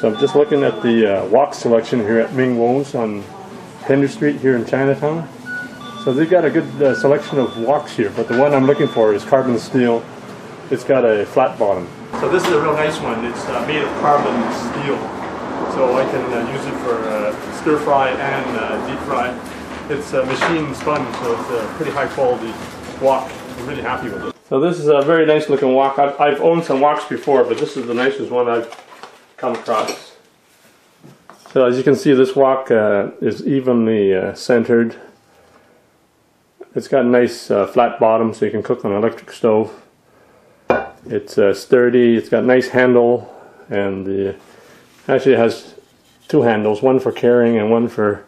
So I'm just looking at the uh, wok selection here at Ming Wo's on Henry Street here in Chinatown. So they've got a good uh, selection of woks here, but the one I'm looking for is carbon steel. It's got a flat bottom. So this is a real nice one. It's uh, made of carbon steel. So I can uh, use it for uh, stir fry and uh, deep fry. It's a machine spun, so it's a pretty high quality wok. I'm really happy with it. So this is a very nice looking wok. I've, I've owned some woks before, but this is the nicest one I've come across. So as you can see, this wok uh, is evenly uh, centered. It's got a nice uh, flat bottom, so you can cook on an electric stove. It's uh, sturdy. It's got a nice handle, and the actually has two handles, one for carrying and one for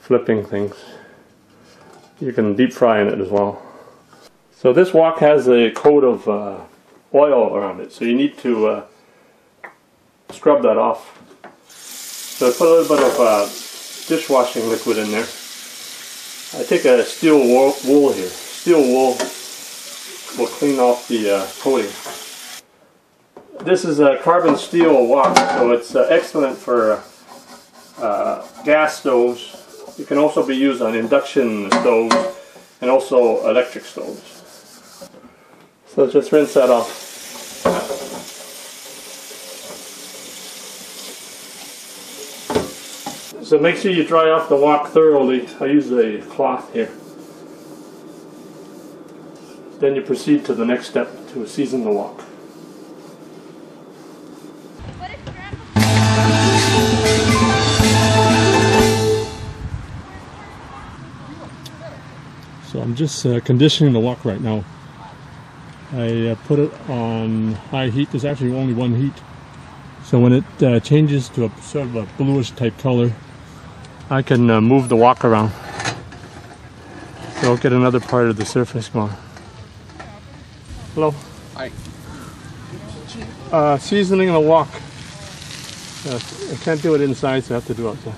flipping things. You can deep fry in it as well. So this wok has a coat of uh, oil around it, so you need to uh, scrub that off. So put a little bit of uh, dishwashing liquid in there. I take a steel wool, here. Steel wool will clean off the uh, coating. This is a carbon steel wok, so it's uh, excellent for uh, gas stoves. It can also be used on induction stoves and also electric stoves. So just rinse that off. So make sure you dry off the wok thoroughly. I use a cloth here. Then you proceed to the next step to season the wok. So I'm just uh, conditioning the wok right now. I uh, put it on high heat. There's actually only one heat. So when it uh, changes to a sort of a bluish type color, I can uh, move the wok around. So I'll get another part of the surface going. Hello. Hi. Uh, seasoning the wok. Uh, I can't do it inside, so I have to do it outside.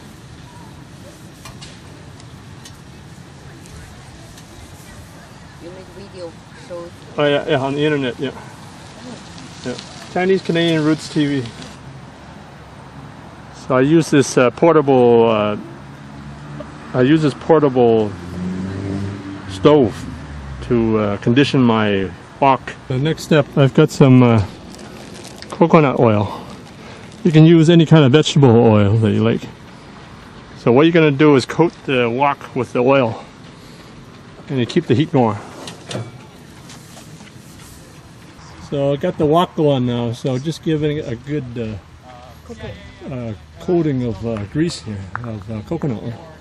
You make video show Oh yeah, yeah, on the internet, yeah. Yeah. Chinese Canadian Roots TV. So I use this uh, portable. I use this portable stove to uh, condition my wok. The next step, I've got some uh, coconut oil. You can use any kind of vegetable oil that you like. So what you're going to do is coat the wok with the oil, and you keep the heat going. So I got the wok going now, so just giving it a good uh, uh, coating of uh, grease here, of uh, coconut oil.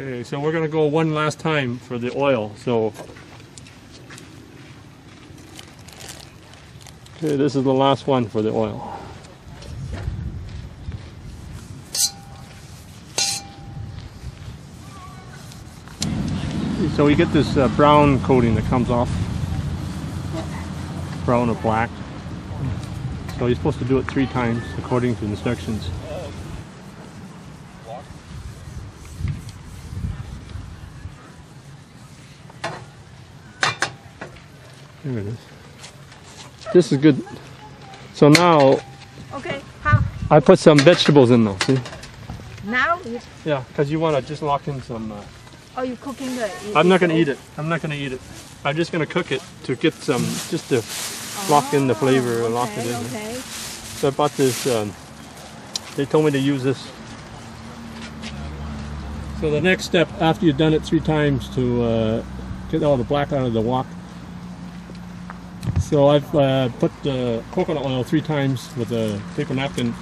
Okay, so we're gonna go one last time for the oil. So, okay, this is the last one for the oil. So we get this uh, brown coating that comes off, brown or black. So you're supposed to do it three times according to instructions. There it is. This is good. So now Okay, how? I put some vegetables in though. See? Now Yeah, because you want to just lock in some. Uh, oh you cooking the I'm not going to eat it. I'm not going to eat it. I'm just going to cook it to get some, just to lock in the flavor and lock it in. Okay. So I bought this. Um, they told me to use this. So the next step, after you've done it three times to uh, get all the black out of the wok. So I've uh, put the coconut oil three times with a paper napkin.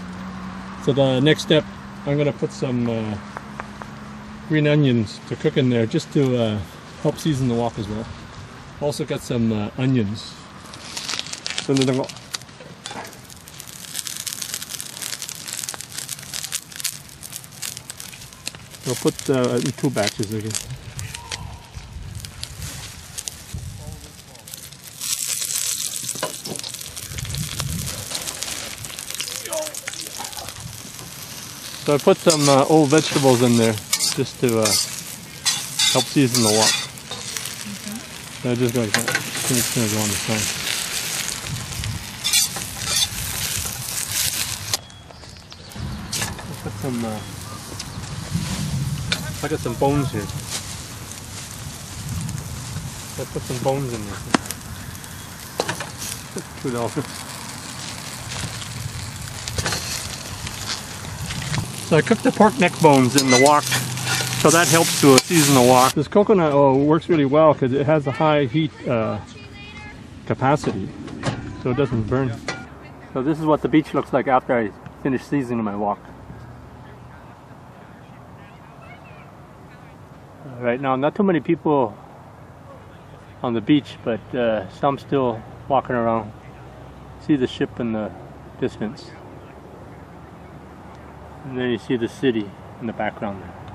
So the next step, I'm going to put some uh, green onions to cook in there, just to uh, help season the wok as well. Also got some uh, onions. We'll put uh, two batches again. So I put some uh, old vegetables in there just to uh, help season the wok. So just go like that. It's gonna go on the side. Put some. Uh, I got some bones here. Let's put some bones in there. Two dollars. So I cooked the pork neck bones in the wok, so that helps to season the wok. This coconut oil works really well because it has a high heat uh, capacity, so it doesn't burn. So this is what the beach looks like after I finish seasoning my wok. Right now, not too many people on the beach, but uh, some still walking around. See the ship in the distance. And then you see the city in the background there.